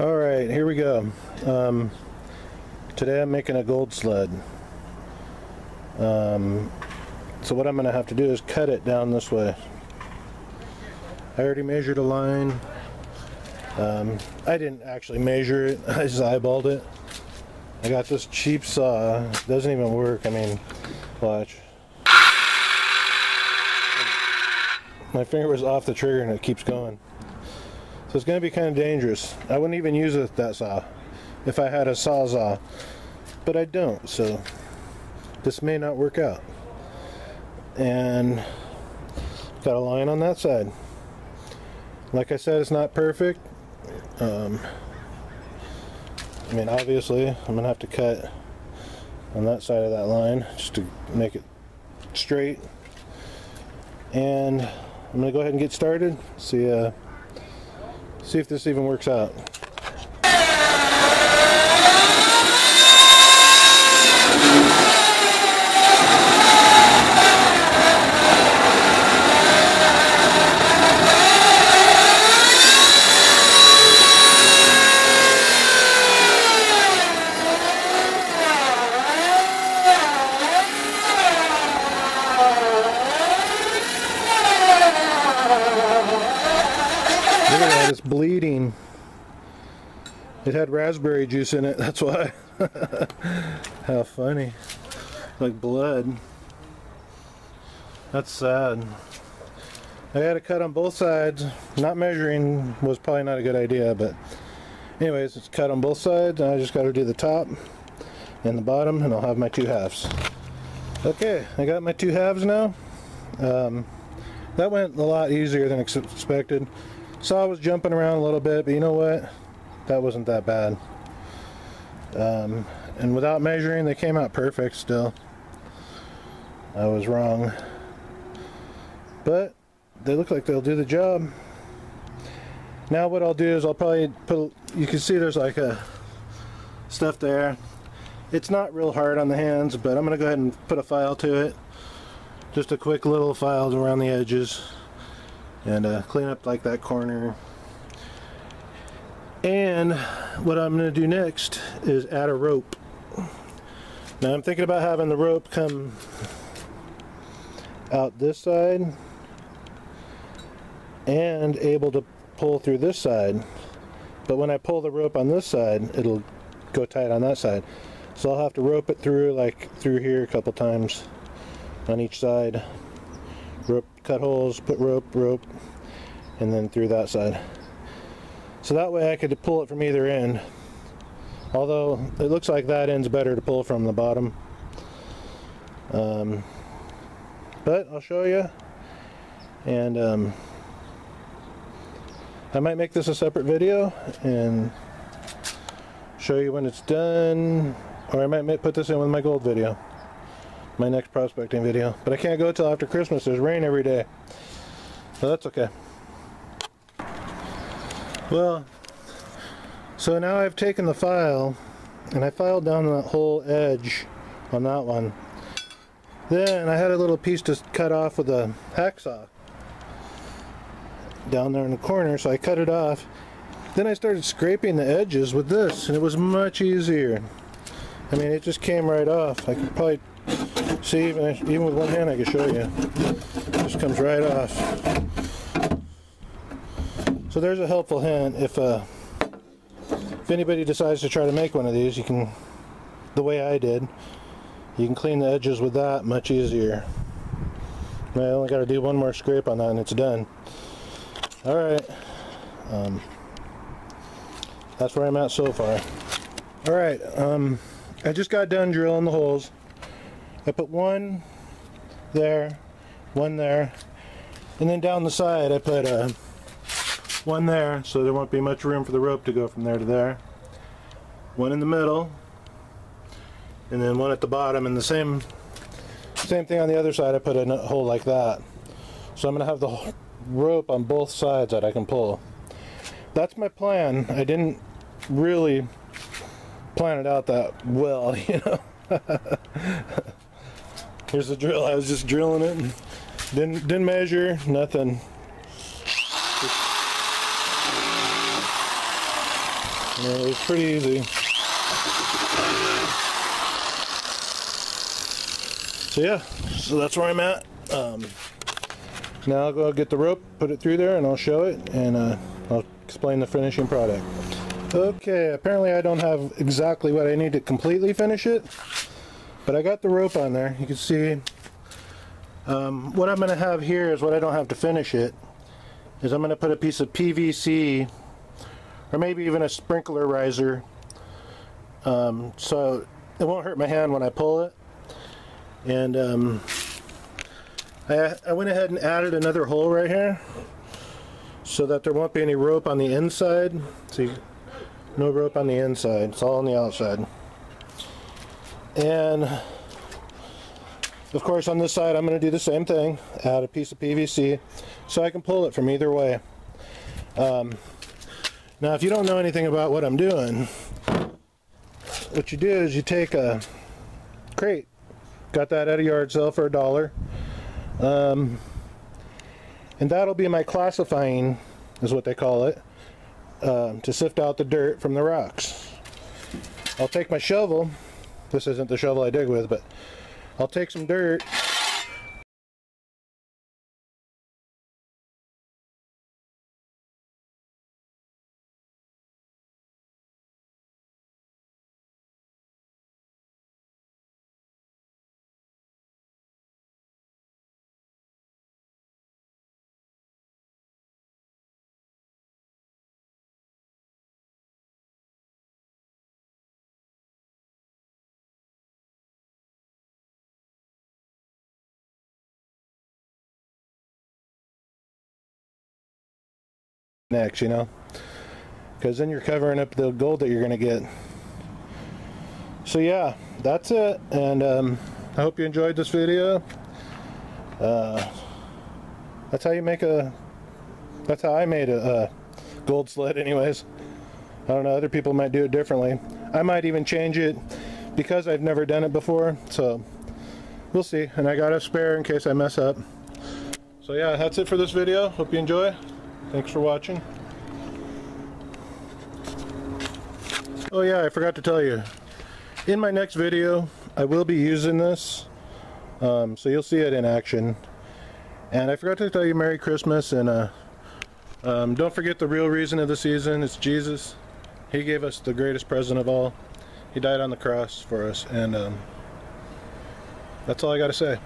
All right, here we go. Um, today I'm making a gold sled. Um, so what I'm going to have to do is cut it down this way. I already measured a line. Um, I didn't actually measure it. I just eyeballed it. I got this cheap saw. It doesn't even work. I mean, watch. My finger was off the trigger and it keeps going. So it's going to be kind of dangerous. I wouldn't even use it, that saw if I had a sawzall. But I don't, so this may not work out. And got a line on that side. Like I said, it's not perfect. Um, I mean, obviously, I'm going to have to cut on that side of that line just to make it straight. And I'm going to go ahead and get started. See, uh, see if this even works out. Look at that, it's bleeding. It had raspberry juice in it, that's why. How funny. Like blood. That's sad. I had to cut on both sides. Not measuring was probably not a good idea, but anyways, it's cut on both sides. I just got to do the top and the bottom, and I'll have my two halves. Okay, I got my two halves now. Um, that went a lot easier than ex- expected. I was jumping around a little bit, but you know what? That wasn't that bad. Um, and without measuring, they came out perfect still. I was wrong. But they look like they'll do the job. Now what I'll do is I'll probably put, you can see there's like a stuff there. It's not real hard on the hands, but I'm going to go ahead and put a file to it. Just a quick little file around the edges and uh, clean up like that corner. And what I'm going to do next is add a rope. Now I'm thinking about having the rope come out this side and able to pull through this side. But when I pull the rope on this side, it'll go tight on that side. So I'll have to rope it through like through here a couple times on each side. Rope, cut holes, put rope, rope, and then through that side. So that way I could pull it from either end. Although it looks like that end's better to pull from the bottom. Um, but I'll show you. And um, I might make this a separate video and show you when it's done. Or I might put this in with my gold video. My next prospecting video. But I can't go till after Christmas. There's rain every day. So that's okay. Well, so now I've taken the file and I filed down that whole edge on that one. Then I had a little piece to cut off with a hacksaw down there in the corner, so I cut it off. Then I started scraping the edges with this, and it was much easier. I mean, it just came right off. I could probably see, even, even with one hand, I can show you. Just comes right off. So there's a helpful hint. If uh, if anybody decides to try to make one of these, you can, the way I did, you can clean the edges with that much easier. I only got to do one more scrape on that and it's done. All right. Um, that's where I'm at so far. All right. Um, I just got done drilling the holes. I put one there, one there, and then down the side I put uh, one there, so there won't be much room for the rope to go from there to there. One in the middle, and then one at the bottom, and the same same thing on the other side. I put a hole like that. So I'm gonna have the rope on both sides that I can pull. That's my plan. I didn't really plan it out that well, you know. Here's the drill. I was just drilling it. and Didn't didn't measure nothing. And it was pretty easy. So yeah, so that's where I'm at. Um, now I'll go get the rope, put it through there, and I'll show it, and uh, I'll explain the finishing product. Okay, apparently I don't have exactly what I need to completely finish it, but I got the rope on there. You can see um, what I'm going to have here is what I don't have to finish it, is I'm going to put a piece of PVC, or maybe even a sprinkler riser, um, so it won't hurt my hand when I pull it. And um, I, I went ahead and added another hole right here so that there won't be any rope on the inside. See, no rope on the inside, it's all on the outside. And of course on this side I'm going to do the same thing, add a piece of PVC so I can pull it from either way. Um, now if you don't know anything about what I'm doing, what you do is you take a crate Got that at a yard sale for a dollar. Um, and that'll be my classifying, is what they call it, um, to sift out the dirt from the rocks. I'll take my shovel. This isn't the shovel I dig with, but I'll take some dirt next, you know? Because then you're covering up the gold that you're going to get. So yeah, that's it. And um, I hope you enjoyed this video. Uh, that's how you make a, that's how I made a, a gold sled anyways. I don't know, other people might do it differently. I might even change it because I've never done it before. So we'll see. And I got a spare in case I mess up. So yeah, that's it for this video. Hope you enjoy. Thanks for watching. Oh yeah, I forgot to tell you. In my next video, I will be using this. Um, so you'll see it in action. And I forgot to tell you Merry Christmas and uh, um, don't forget the real reason of the season. It's Jesus. He gave us the greatest present of all. He died on the cross for us and um, that's all I got to say.